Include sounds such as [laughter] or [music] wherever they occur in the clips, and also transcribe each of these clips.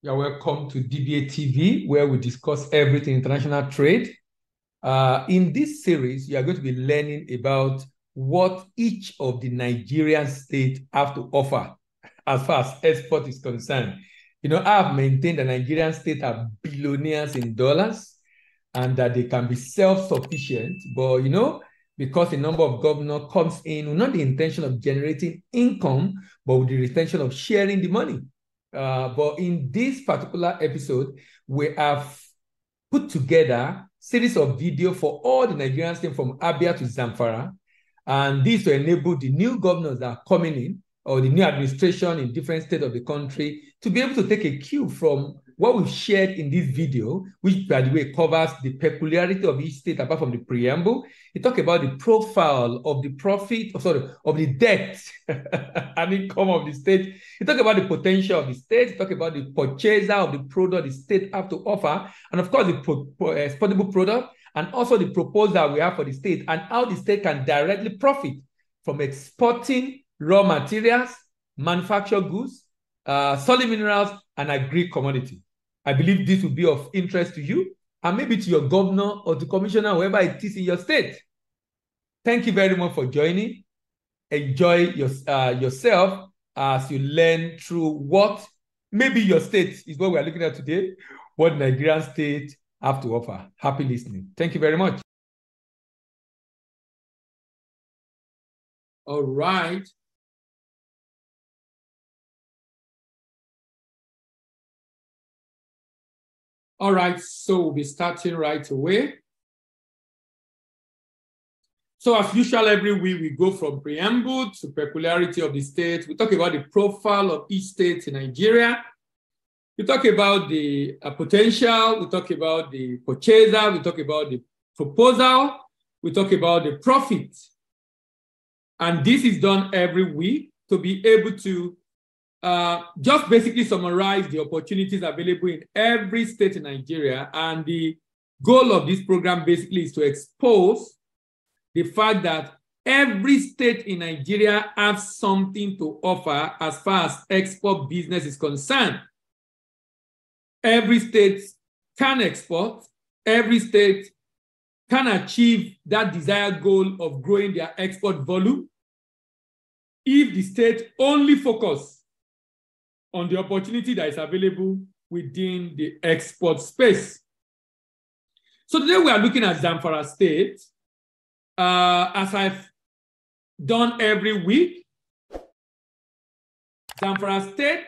You're welcome to DBA TV, where we discuss everything international trade. Uh, in this series, you are going to be learning about what each of the Nigerian states have to offer as far as export is concerned. You know, I have maintained that Nigerian states are billionaires in dollars and that they can be self-sufficient, but you know, because the number of governors comes in not the intention of generating income, but with the intention of sharing the money. Uh, but in this particular episode, we have put together series of video for all the Nigerian from Abia to Zamfara. And this will enable the new governors that are coming in or the new administration in different states of the country to be able to take a cue from what we've shared in this video, which by the way covers the peculiarity of each state apart from the preamble, it talks about the profile of the profit, or sorry, of the debt [laughs] and income of the state. It talks about the potential of the state. It talks about the purchaser of the product the state have to offer, and of course the pro- pro- exportable product, and also the proposal we have for the state and how the state can directly profit from exporting raw materials, manufactured goods, uh, solid minerals, and agri commodity. I believe this will be of interest to you and maybe to your governor or to commissioner, whoever it is in your state. Thank you very much for joining. Enjoy your, uh, yourself as you learn through what maybe your state is what we're looking at today, what Nigerian state have to offer. Happy listening. Thank you very much. All right. All right, so we'll be starting right away. So as usual, every week we go from preamble to peculiarity of the state. We talk about the profile of each state in Nigeria. We talk about the uh, potential. We talk about the purchaser. We talk about the proposal. We talk about the profit. And this is done every week to be able to uh, just basically summarize the opportunities available in every state in Nigeria. And the goal of this program basically is to expose the fact that every state in Nigeria has something to offer as far as export business is concerned. Every state can export, every state can achieve that desired goal of growing their export volume if the state only focus on the opportunity that is available within the export space. So today we are looking at Zamfara State. Uh, as I've done every week, Zamfara State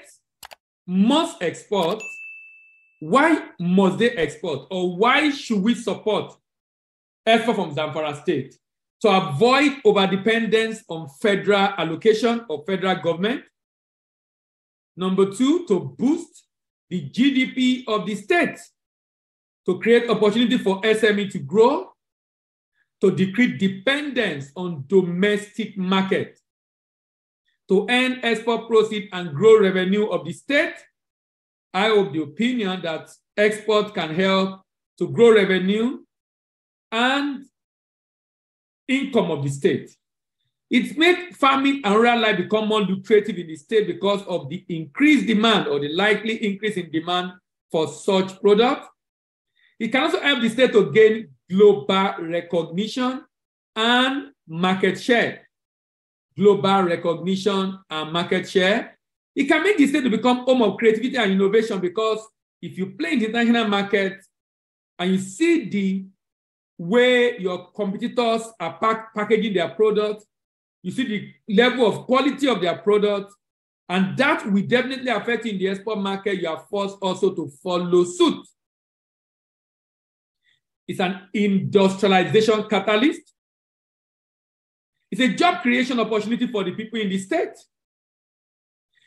must export. Why must they export? Or why should we support effort from Zamfara State? To avoid overdependence on federal allocation or federal government, Number two, to boost the GDP of the state, to create opportunity for SME to grow, to decrease dependence on domestic market, to earn export proceeds and grow revenue of the state. I have the opinion that export can help to grow revenue and income of the state. It made farming and rural life become more lucrative in the state because of the increased demand or the likely increase in demand for such products. It can also help the state to gain global recognition and market share. Global recognition and market share. It can make the state to become home of creativity and innovation because if you play in the international market and you see the way your competitors are pack packaging their products, you see the level of quality of their product, and that will definitely affect in the export market. You are forced also to follow suit. It's an industrialization catalyst. It's a job creation opportunity for the people in the state.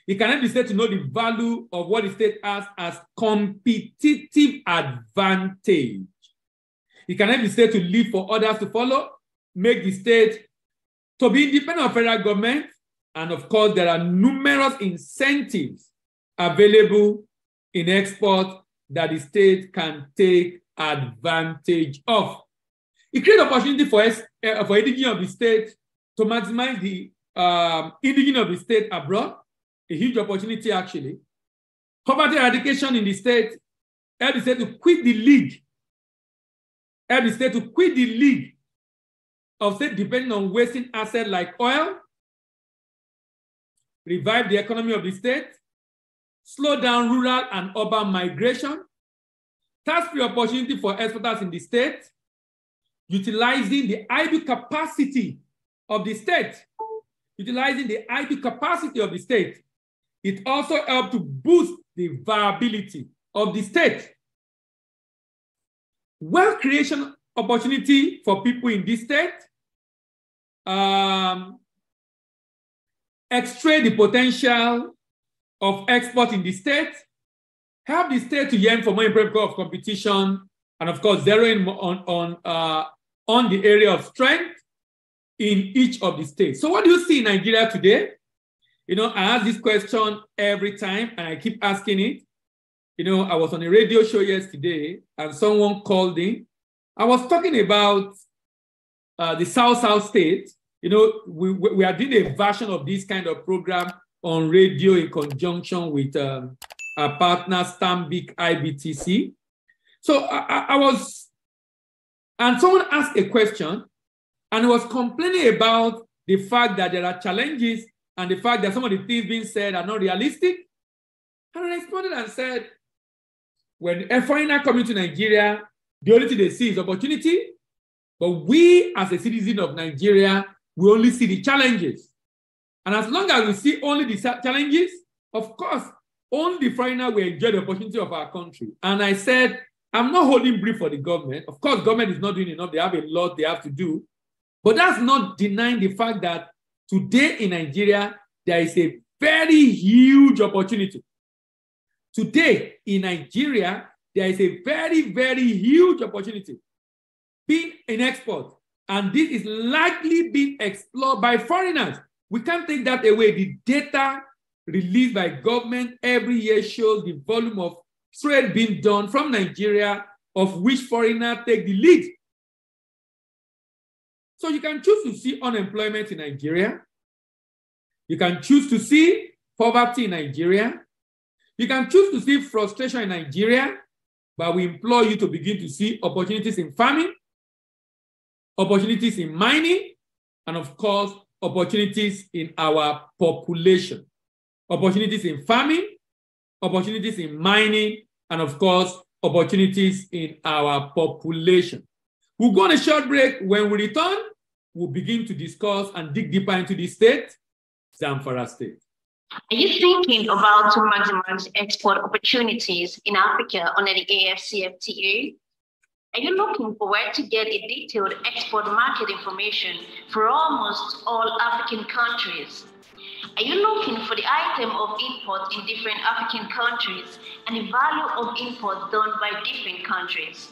It can help the state to know the value of what the state has as competitive advantage. It can help the state to live for others to follow, make the state to be independent of federal government, and of course, there are numerous incentives available in export that the state can take advantage of. It creates opportunity for, us, uh, for indigenous of the state to maximize the um, indigenous of the state abroad, a huge opportunity actually. Poverty eradication in the state help the state to quit the league. Help the state to quit the league of state depending on wasting assets like oil, revive the economy of the state, slow down rural and urban migration, tax-free opportunity for exporters in the state, utilizing the idle capacity of the state, utilizing the idle capacity of the state. It also helped to boost the viability of the state. Wealth creation opportunity for people in this state, um, extract the potential of export in the state, help the state to yearn for more improvement of competition, and of course, zeroing on, on, uh, on the area of strength in each of the states. So what do you see in Nigeria today? You know, I ask this question every time and I keep asking it. You know, I was on a radio show yesterday and someone called in. I was talking about uh, the South South state. You know, we, we are doing a version of this kind of program on radio in conjunction with um, our partner Stanbic IBTC. So I, I, was, and someone asked a question and was complaining about the fact that there are challenges and the fact that some of the things being said are not realistic. And I responded and said, when a foreigner coming to Nigeria, the only thing they see is opportunity. But we, as a citizen of Nigeria, we only see the challenges. And as long as we see only the challenges, of course, only the foreigner will enjoy the opportunity of our country. And I said, I'm not holding brief for the government. Of course, government is not doing enough. They have a lot they have to do. But that's not denying the fact that today in Nigeria, there is a very huge opportunity. Today in Nigeria, there is a very, very huge opportunity being an export. And this is likely being explored by foreigners. We can't take that away. The data released by government every year shows the volume of trade being done from Nigeria, of which foreigners take the lead. So you can choose to see unemployment in Nigeria. You can choose to see poverty in Nigeria. You can choose to see frustration in Nigeria, but we implore you to begin to see opportunities in farming, opportunities in mining, and of course, opportunities in our population. Opportunities in farming, opportunities in mining, and of course, opportunities in our population. We'll go on a short break. When we return, we'll begin to discuss and dig deeper into the state, Zamfara State. Are you thinking about to maximize export opportunities in Africa under the AFCFTA? Are you looking for where to get a detailed export market information for almost all African countries? Are you looking for the item of import in different African countries and the value of import done by different countries?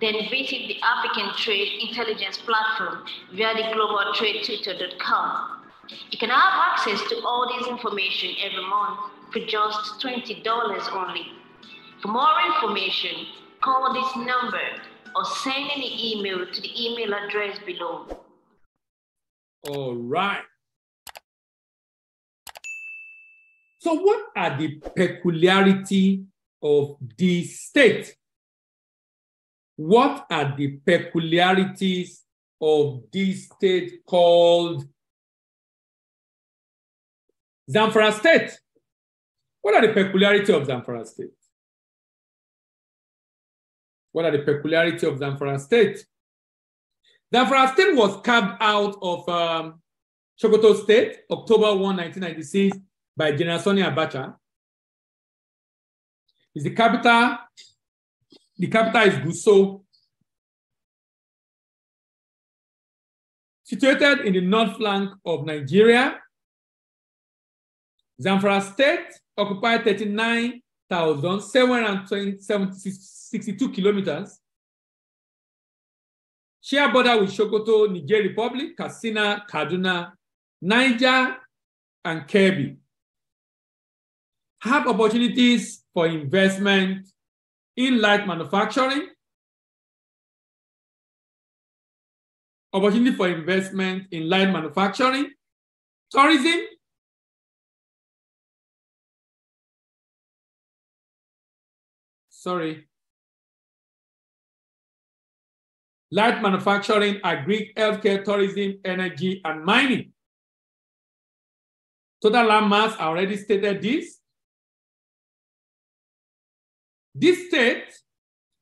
Then visit the African Trade Intelligence Platform via the globaltradetutor.com. You can have access to all this information every month for just $20 only. For more information, call this number or send an email to the email address below. All right. So what are the peculiarity of the state? What are the peculiarities of this state called Zamfara State? What are the peculiarity of Zamfara State? What are the peculiarity of Zamfara State? Zamfara State was carved out of um, Sokoto State, October 1, 1996, by General Sani Abacha. Is the capital, the capital is Gusau. Situated in the north flank of Nigeria, Zamfara State occupied 39,762 kilometers. Share border with Sokoto, Niger Republic, Katsina, Kaduna, Niger, and Kebbi have opportunities for investment in light manufacturing, opportunity for investment in light manufacturing, tourism, sorry. Light manufacturing, agri, healthcare, tourism, energy, and mining. Total land mass, I already stated this. This state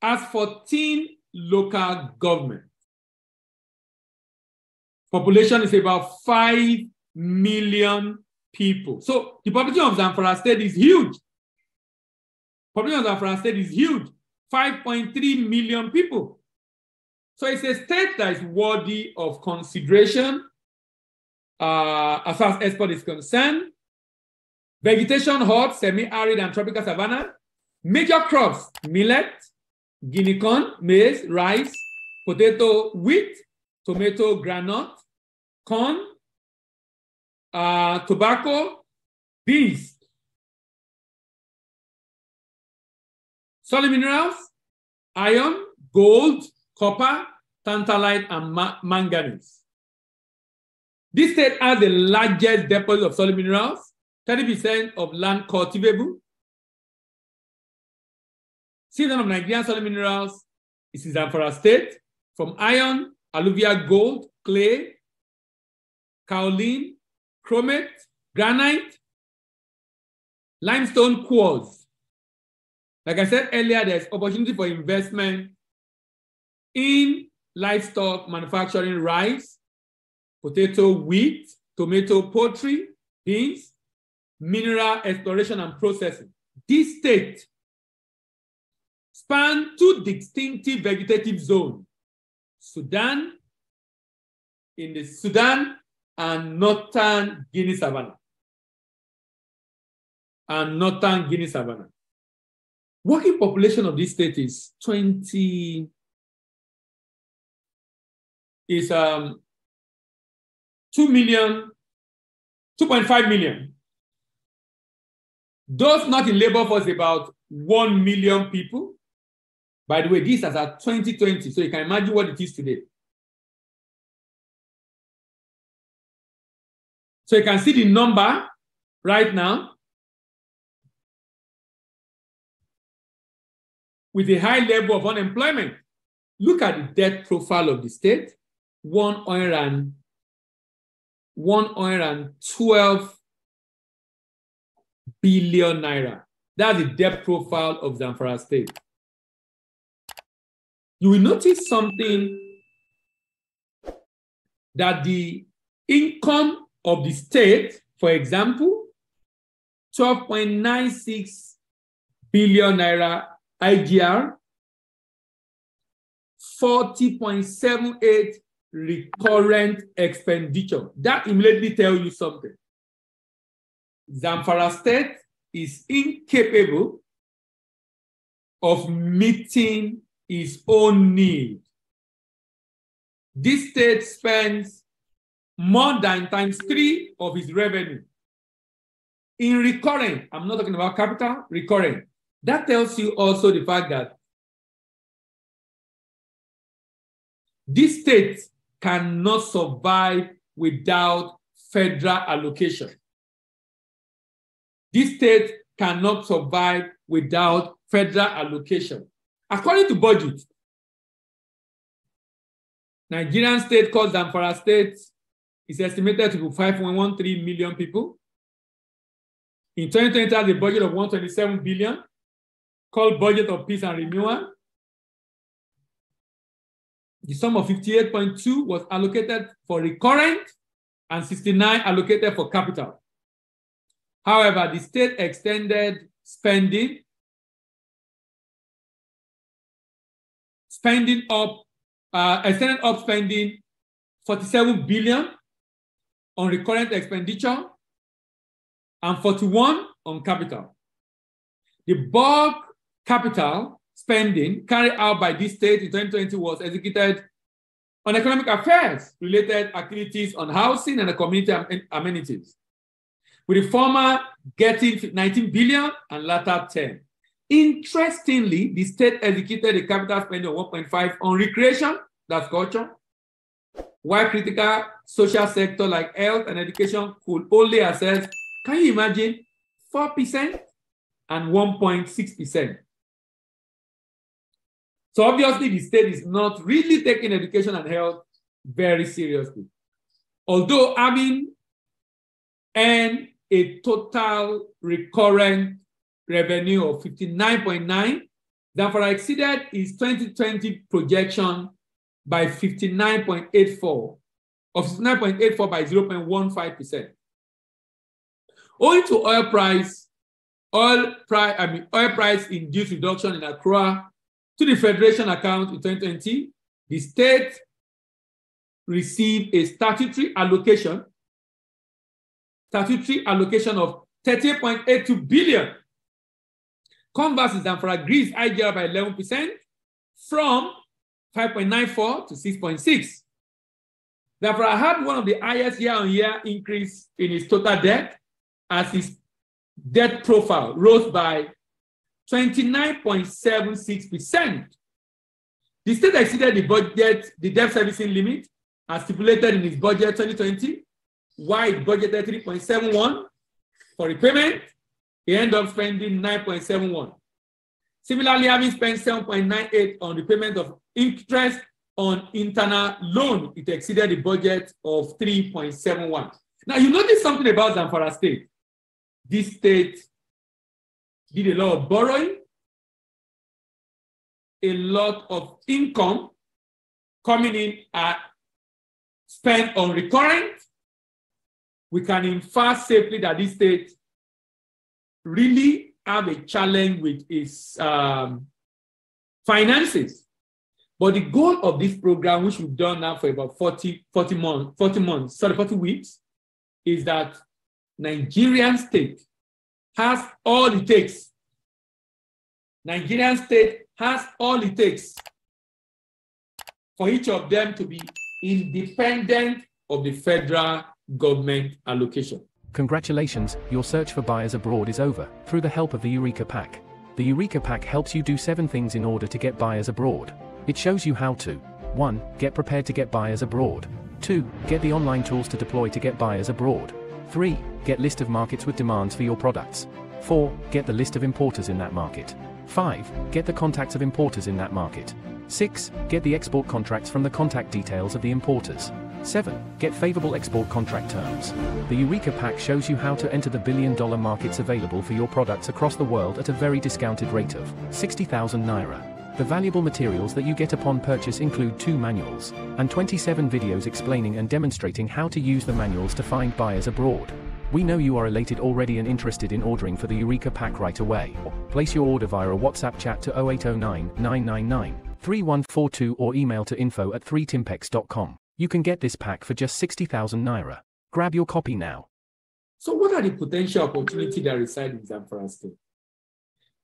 has 14 local governments. Population is about 5 million people. So the population of Zamfara state is huge. Population of state is huge. 5.3 million people. So it's a state that is worthy of consideration uh, as far as export is concerned. Vegetation hot, semi-arid and tropical savanna. Major crops, millet, guinea corn, maize, rice, potato, wheat, tomato, granite, corn, uh, tobacco, beans. Solid minerals, iron, gold, copper, tantalite, and ma manganese. This state has the largest deposit of solid minerals, 30% of land cultivable. Season of Nigerian solid minerals is in Zamfara state, from iron, alluvial gold, clay, kaolin, chromate, granite, limestone quartz. Like I said earlier, there's opportunity for investment in livestock manufacturing rice, potato, wheat, tomato, poultry, beans, mineral exploration and processing. This state span two distinctive vegetative zones, Sudan, in the Sudan and northern Guinea savanna. And northern Guinea savanna. Working population of this state is 20, is um, 2 million, 2.5 million. Those not in labor force about 1 million people. By the way, this is at 2020, so you can imagine what it is today. So you can see the number right now. With a high level of unemployment. Look at the debt profile of the state. One hundred and one hundred and twelve billion naira. That's the debt profile of Zamfara state. You will notice something that the income of the state, for example, 12.96 billion naira IGR, 40.78 recurrent expenditure. That immediately tells you something. Zamfara state is incapable of meeting its own need. This state spends more than times three of its revenue. In recurrent, I'm not talking about capital, recurring. That tells you also the fact that this state cannot survive without federal allocation. This state cannot survive without federal allocation. According to budget, Nigerian state calls Zamfara state is estimated to be 5.13 million people. In 2020, has a budget of 127 billion, called Budget of Peace and Renewal. The sum of 58.2 was allocated for recurrent and 69 allocated for capital. However, the state extended spending, spending up, uh, extended up spending 47 billion on recurrent expenditure and 41 on capital. The bulk capital spending carried out by this state in 2020 was executed on economic affairs related activities on housing and community amenities, with the former getting 19 billion and latter 10. Interestingly, the state executed a capital spending of 1.5 on recreation, that's culture, while critical social sector like health and education could only assess, can you imagine, 4% and 1.6%. So obviously, the state is not really taking education and health very seriously. Although having earned a total recurrent revenue of 59.9, Zamfara exceeded its 2020 projection by 59.84, of 59.84 by 0.15%. Owing to oil price, oil price, I mean, oil price induced reduction in accrual to the Federation account in 2020, the state received a statutory allocation, statutory allocation of 38.82 billion. Conversely, Zamfara Greece IGR by 11% from 5.94 to 6.6. Zamfara had one of the highest year-on-year increase in its total debt as its debt profile rose by 29.76%. The state exceeded the budget, the debt servicing limit as stipulated in its budget 2020, while it budgeted 3.71 for repayment, he ended up spending 9.71. Similarly, having spent 7.98 on repayment of interest on internal loan, it exceeded the budget of 3.71. Now, you notice something about Zamfara State. This state did a lot of borrowing, a lot of income coming in at spent on recurrent. We can infer safely that this state really have a challenge with its um, finances. But the goal of this program, which we've done now for about 40, 40 months, 40 months, sorry, 40 weeks, is that Nigerian state has all it takes. Nigerian state has all it takes for each of them to be independent of the federal government allocation. Congratulations, your search for buyers abroad is over, through the help of the Eureka Pack. The Eureka Pack helps you do 7 things in order to get buyers abroad. It shows you how to 1. Get prepared to get buyers abroad. 2. Get the online tools to deploy to get buyers abroad. 3. Get list of markets with demands for your products. 4. Get the list of importers in that market. 5. Get the contacts of importers in that market. 6. Get the export contracts from the contact details of the importers. 7. Get favorable export contract terms. The Eureka Pack shows you how to enter the billion dollar markets available for your products across the world at a very discounted rate of 60,000 naira. The valuable materials that you get upon purchase include two manuals and 27 videos explaining and demonstrating how to use the manuals to find buyers abroad. We know you are elated already and interested in ordering for the Eureka Pack right away. Place your order via a WhatsApp chat to 0809 999 3142 or email to info at 3timpex.com. You can get this pack for just 60,000 naira. Grab your copy now. So, what are the potential opportunities that reside in Zamfara State?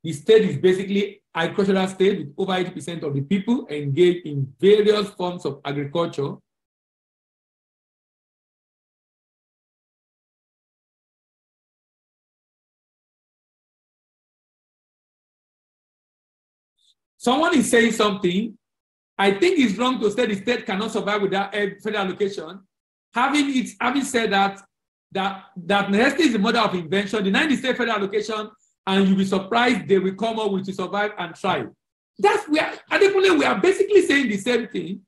The state is basically agricultural state with over 80% of the people engaged in various forms of agriculture. Someone is saying something. I think it's wrong to say the state cannot survive without federal allocation. Having it, having said that, that that necessity is the mother of invention. The state federal allocation, and you'll be surprised they will come up with to survive and thrive. That's we are adequately we are basically saying the same thing.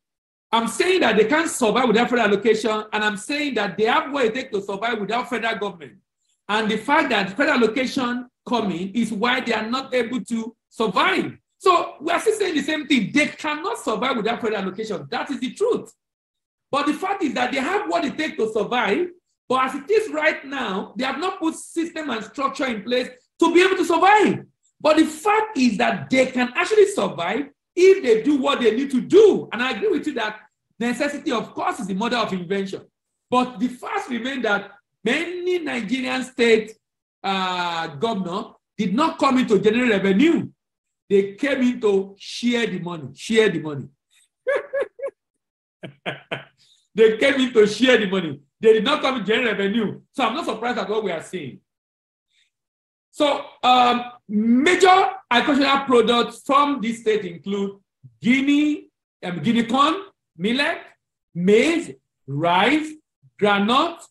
I'm saying that they can't survive without federal allocation, and I'm saying that they have what it takes to survive without federal government. And the fact that federal allocation coming is why they are not able to survive. So we are still saying the same thing. They cannot survive without federal allocation. That is the truth. But the fact is that they have what it takes to survive. But as it is right now, they have not put system and structure in place to be able to survive. But the fact is that they can actually survive if they do what they need to do. And I agree with you that necessity, of course, is the mother of invention. But the fact remains that many Nigerian state uh, governor did not come into general revenue. They came in to share the money, share the money. [laughs] they came in to share the money. They did not come in general revenue. So I'm not surprised at what we are seeing. So um, major agricultural products from this state include guinea, um, guinea corn, millet, maize, rice, granite,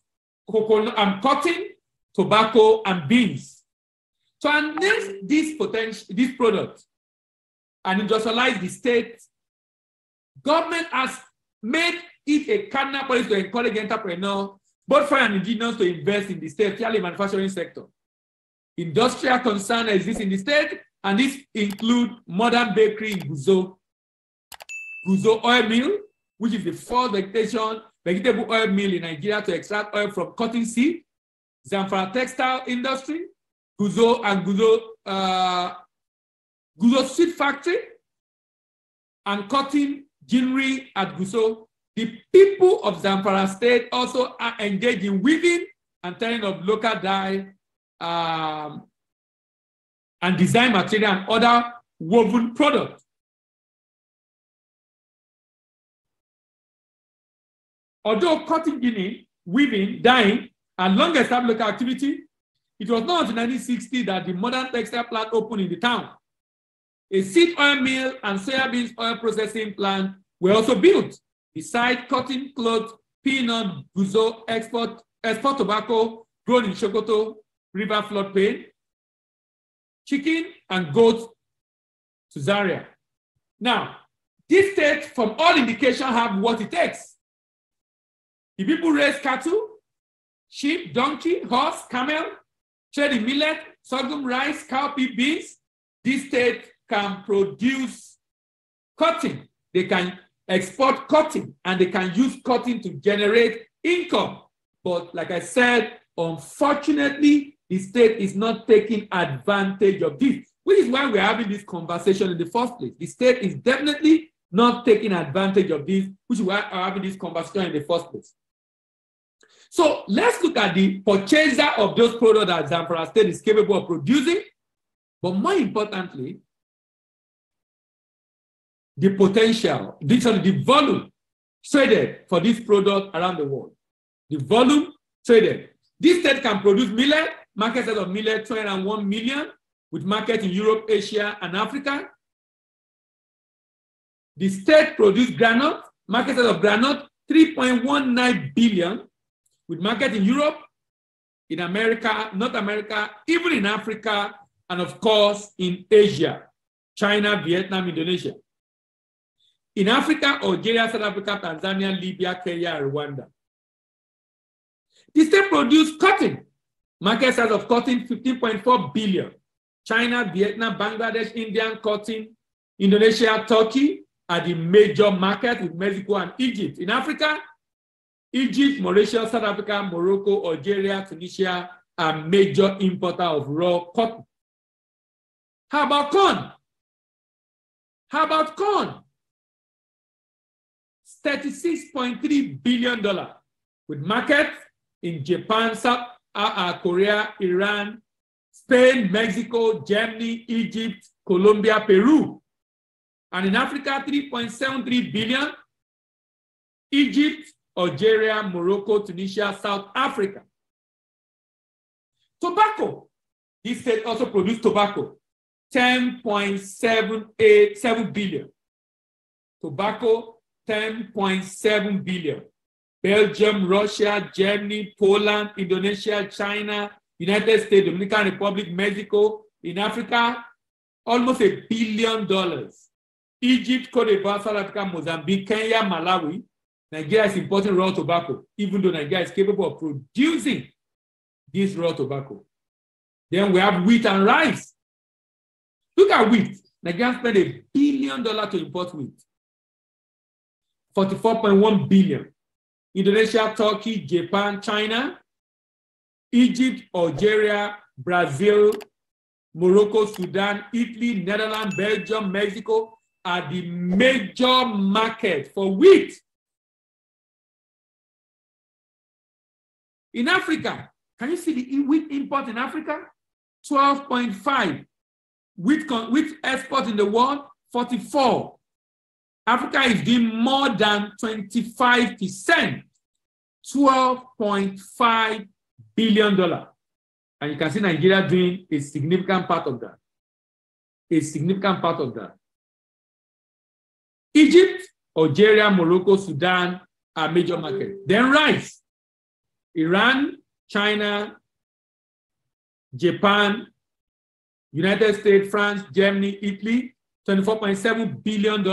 coconut, um, cotton, tobacco, and beans. To enhance this potential, this product, and industrialize the state, government has made it a cardinal policy to encourage entrepreneurs, both foreign and indigenous, to invest in the state, especially manufacturing sector. Industrial concern exists in the state, and this include modern bakery in Gusau, Gusau oil mill, which is the fourth vegetation vegetable oil mill in Nigeria to extract oil from cotton seed, Zamfara textile industry, Gusau and Gusau, uh, Gusau seed factory, and cotton ginnery at Gusau. The people of Zamfara state also are engaged in weaving and turning of local dye um, and design material and other woven products. Although cotton ginning, weaving, dyeing are long established local activity, it was not until 1960 that the modern textile plant opened in the town. A seed oil mill and soybeans oil processing plant were also built. Besides cotton, cloth, peanut, Gusau, export, export tobacco grown in Sokoto, river floodplain, chicken and goats to Zaria. Now, this state, from all indication, have what it takes. The people raise cattle, sheep, donkey, horse, camel, in millet, sorghum, rice, cowpea, beans. This state can produce cotton. They can export cotton and they can use cotton to generate income. But like I said, unfortunately, the state is not taking advantage of this, which is why we're having this conversation in the first place. The state is definitely not taking advantage of this, which is why we're having this conversation in the first place. So let's look at the purchaser of those products that Zamfara State is capable of producing, but more importantly, the potential, the volume traded for this product around the world. The volume traded. This state can produce millet, market size of millet 201 million, with market in Europe, Asia, and Africa. The state produced granite, market size of granite 3.19 billion, with market in Europe, in America, North America, even in Africa, and of course in Asia, China, Vietnam, Indonesia. In Africa, Algeria, South Africa, Tanzania, Libya, Kenya, and Rwanda. The state produced cotton. Market size of cotton, 15.4 billion. China, Vietnam, Bangladesh, Indian cotton, Indonesia, Turkey are the major markets with Mexico and Egypt. In Africa, Egypt, Mauritius, South Africa, Morocco, Algeria, Tunisia are major importer of raw cotton. How about corn? How about corn? $36.3 billion with markets in Japan, South uh, Korea, Iran, Spain, Mexico, Germany, Egypt, Colombia, Peru. And in Africa, 3.73 billion, Egypt, Algeria, Morocco, Tunisia, South Africa. Tobacco. This state also produced tobacco, 10.787 billion. Tobacco, 10.7 billion. Belgium, Russia, Germany, Poland, Indonesia, China, United States, Dominican Republic, Mexico, in Africa, almost a billion dollars. Egypt, Cote d'Ivoire, South Africa, Mozambique, Kenya, Malawi. Nigeria is importing raw tobacco, even though Nigeria is capable of producing this raw tobacco. Then we have wheat and rice. Look at wheat. Nigeria spent a billion dollars to import wheat. 44.1 billion. Indonesia, Turkey, Japan, China, Egypt, Algeria, Brazil, Morocco, Sudan, Italy, Netherlands, Belgium, Mexico are the major markets for wheat. In Africa, can you see the wheat import in Africa? 12.5. Wheat, wheat export in the world, 44. Africa is doing more than 25%, $12.5 billion. And you can see Nigeria doing a significant part of that. A significant part of that. Egypt, Algeria, Morocco, Sudan are major markets. Then rice. Iran, China, Japan, United States, France, Germany, Italy $24.7 billion.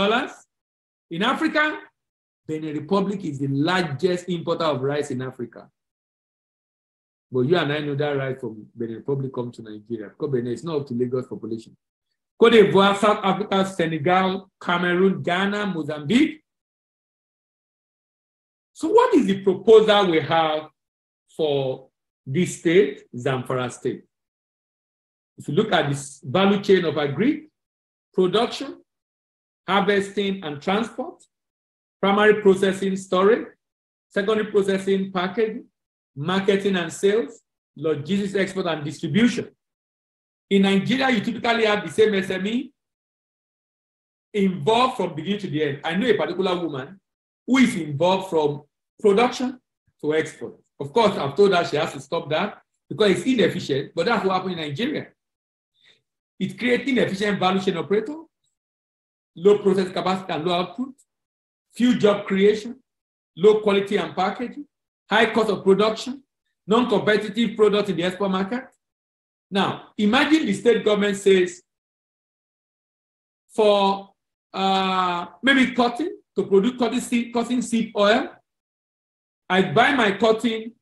In Africa, Benin Republic is the largest importer of rice in Africa. But you and I know that rice from Benin Republic come to Nigeria because Benin is not up to Lagos population. Cote d'Ivoire, South Africa, Senegal, Cameroon, Ghana, Mozambique. So what is the proposal we have for this state, Zamfara state? If you look at this value chain of agri, production, harvesting and transport, primary processing, storage, secondary processing, packaging, marketing and sales, logistics, export and distribution. In Nigeria, you typically have the same SME involved from beginning to the end. I know a particular woman who is involved from production to export. Of course, I've told her she has to stop that because it's inefficient, but that's what happened in Nigeria. It's creating efficient value chain operator, low process capacity and low output, few job creation, low quality and packaging, high cost of production, non-competitive product in the export market. Now, imagine the state government says for uh, maybe cotton, to produce cotton seed, cotton seed oil, I buy my cotton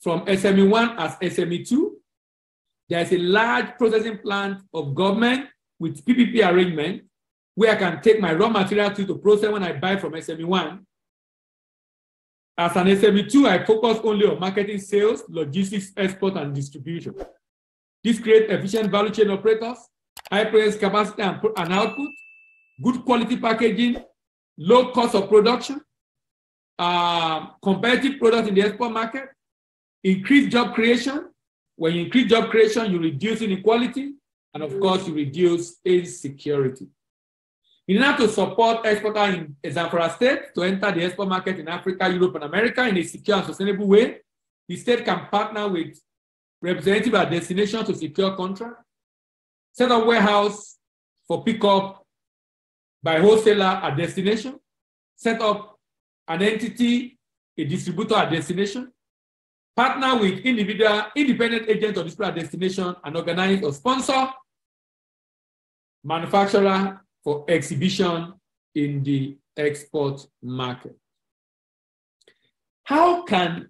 from SME1 as SME2. There's a large processing plant of government with PPP arrangement where I can take my raw material to, to process when I buy from SME1. As an SME2, I focus only on marketing, sales, logistics, export, and distribution. This creates efficient value chain operators, high price capacity and, and output, good quality packaging, low cost of production, uh, competitive products in the export market, increased job creation. When you increase job creation, you reduce inequality, and of course, you reduce insecurity. In order to support exporters in Zamfara state to enter the export market in Africa, Europe, and America in a secure and sustainable way, the state can partner with representative at destination to secure contract, set up warehouse for pickup by wholesaler at destination, set up an entity, a distributor at destination, partner with individual, independent agents of display at destination, and organize or sponsor manufacturer for exhibition in the export market. How can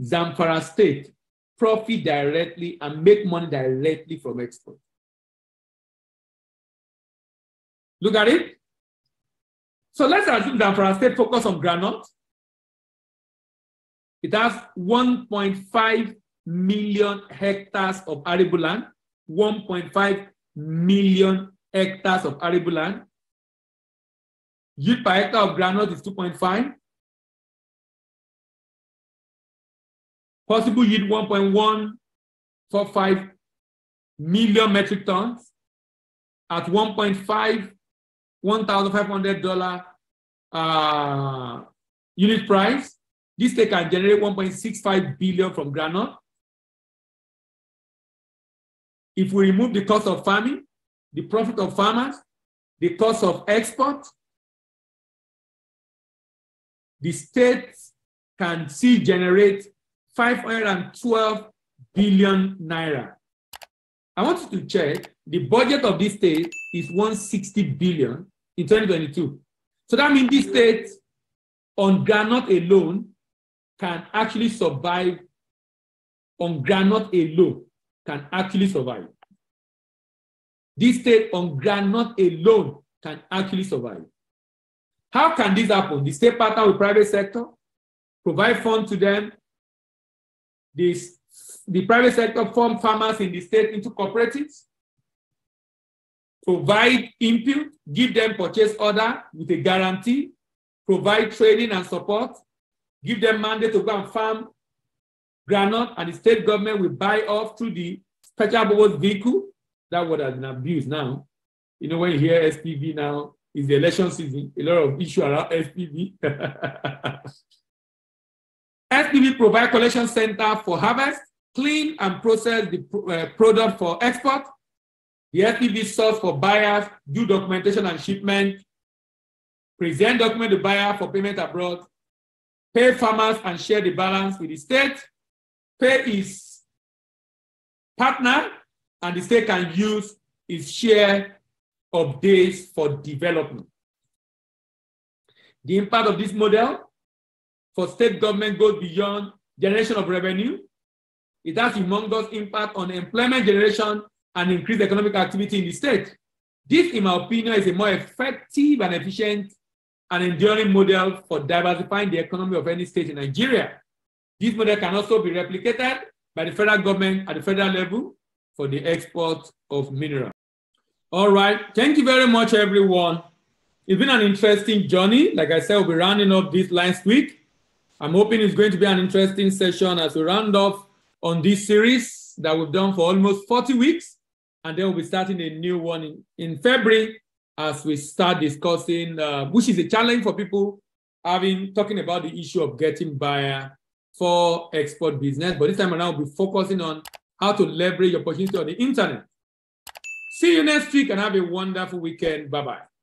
Zamfara State profit directly and make money directly from export? Look at it. So let's assume for state focus on groundnut, it has 1.5 million hectares of arable land, 1.5 million hectares of arable land. Yield per hectare of groundnut is 2.5. Possible yield 1.145 million metric tons at 1.5 $1,500 uh, unit price. This state can generate 1.65 billion from groundnut. If we remove the cost of farming, the profit of farmers, the cost of export, the state can see generate 512 billion naira. I want you to check the budget of this state is 160 billion in 2022. So that means this state on groundnut alone can actually survive on groundnut alone can actually survive. This state on groundnut alone can actually survive. How can this happen? The state partner with private sector, provide funds to them. This, the private sector form farmers in the state into cooperatives provide input, give them purchase order with a guarantee, provide training and support, give them mandate to go and farm groundnut, and the state government will buy off through the special purpose vehicle. That word has been abused now. You know, when you hear SPV now, it's the election season, a lot of issue around SPV. SPV [laughs] provide collection center for harvest, clean and process the uh, product for export, the SPV source for buyers, do documentation and shipment, present document to buyer for payment abroad, pay farmers and share the balance with the state, pay his partner, and the state can use his share of days for development. The impact of this model for state government goes beyond generation of revenue. It has humongous impact on employment generation and increased economic activity in the state. This, in my opinion, is a more effective and efficient and enduring model for diversifying the economy of any state in Nigeria. This model can also be replicated by the federal government at the federal level for the export of minerals. All right, thank you very much, everyone. It's been an interesting journey. Like I said, we'll be rounding up this last week. I'm hoping it's going to be an interesting session as we round off on this series that we've done for almost 40 weeks. And then we'll be starting a new one in, in February as we start discussing, uh, which is a challenge for people having talking about the issue of getting buyer for export business. But this time around, we'll be focusing on how to leverage opportunity on the internet. See you next week and have a wonderful weekend. Bye bye.